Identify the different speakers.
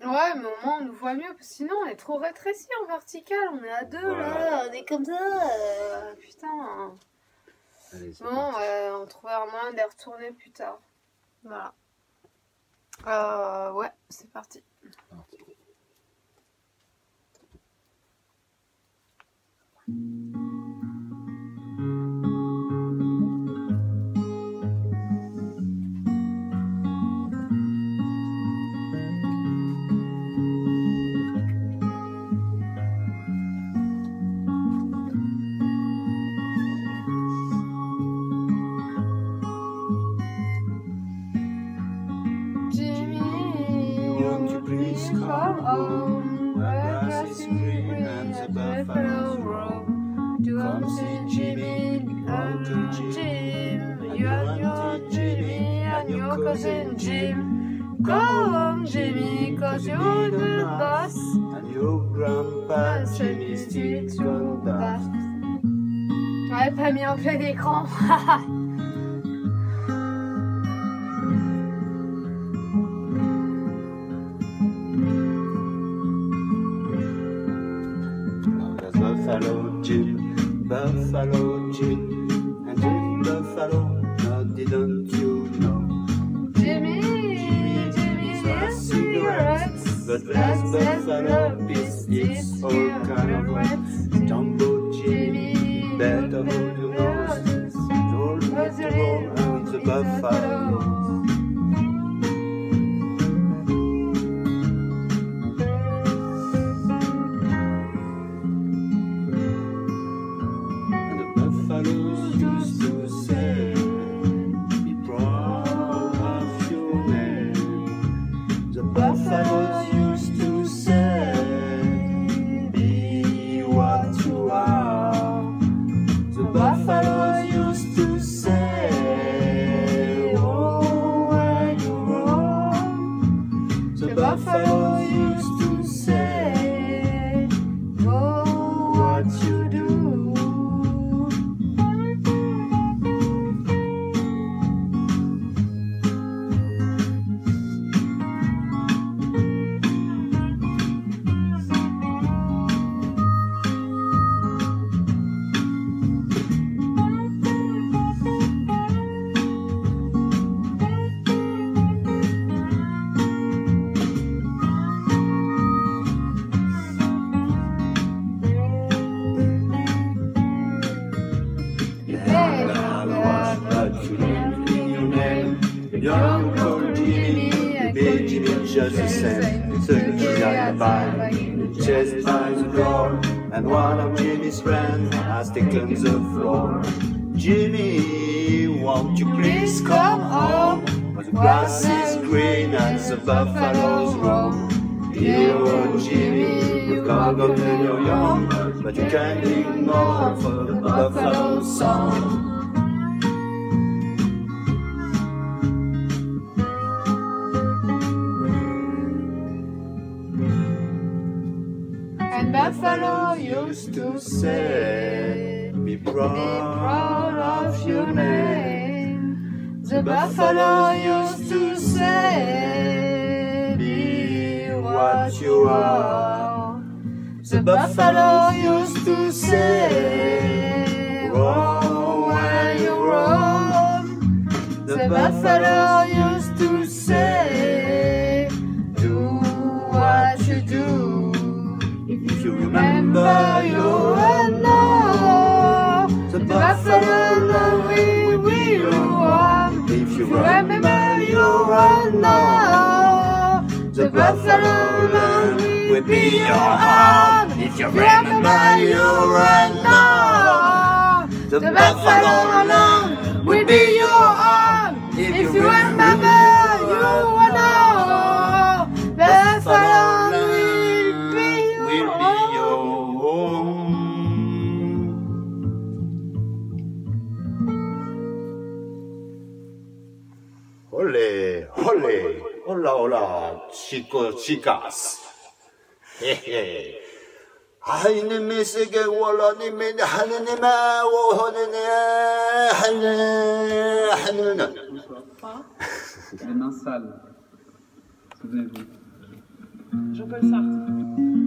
Speaker 1: Ouais, mais au moins on nous voit mieux, parce que sinon on est trop rétréci en vertical, on est à deux là, on est comme ça. euh, putain.
Speaker 2: Allez,
Speaker 1: Bon, on trouvera un moyen de les retourner plus tard. Voilà. Euh, ouais, c'est parti.
Speaker 2: parti. Home?
Speaker 1: Where grass is green and the
Speaker 2: the
Speaker 1: buffalo roam. Do
Speaker 2: Come
Speaker 1: come Jimmy, Uncle
Speaker 2: Uncle
Speaker 1: Jim, you
Speaker 2: and your
Speaker 1: Jimmy and your cousin Jim. Go home, Jimmy, cause you're the boss.
Speaker 2: And your grandpa Jimmy still gone daft.
Speaker 1: Ouais, pas mis en plein écran.
Speaker 2: Buffalo Jim, and Jim Buffalo. Now didn't you know?
Speaker 1: Jimmy, Jimmy,
Speaker 2: Smoke
Speaker 1: yes, cigarettes.
Speaker 2: But
Speaker 1: That's
Speaker 2: there's Buffalo
Speaker 1: Buffalo
Speaker 2: Peace,
Speaker 1: Peace,
Speaker 2: it's all kind of wet. Jumbo Jimmy,
Speaker 1: Jimmy,
Speaker 2: better hold your nose. Don't let the roll and the buffalo. Just the same. So you got by, chest times roar, and one of Jimmy's friends has taken the floor. Jimmy, won't you please come home? The grass is green and the buffaloes roam. Dear old Jimmy, you've got to tell your young, but you can't ignore for the buffalo song.
Speaker 1: Buffalo used to
Speaker 2: say, Be
Speaker 1: be
Speaker 2: proud,
Speaker 1: proud of your name. The Buffalo used to say, Be what you are. The Buffalo used to say, Roam where you roam. The Buffalo used to say, know we will run.
Speaker 2: If
Speaker 1: If
Speaker 2: you
Speaker 1: you remember you know the buffalo know we will be your arm. If you remember you and know the buffalo will be your
Speaker 2: Olej, ola, ola, chico, chicas. Hehe. Aynı mesege olanı men hanını ma o hanını hanını hanını.
Speaker 3: Les
Speaker 4: Jean-Paul Sartre.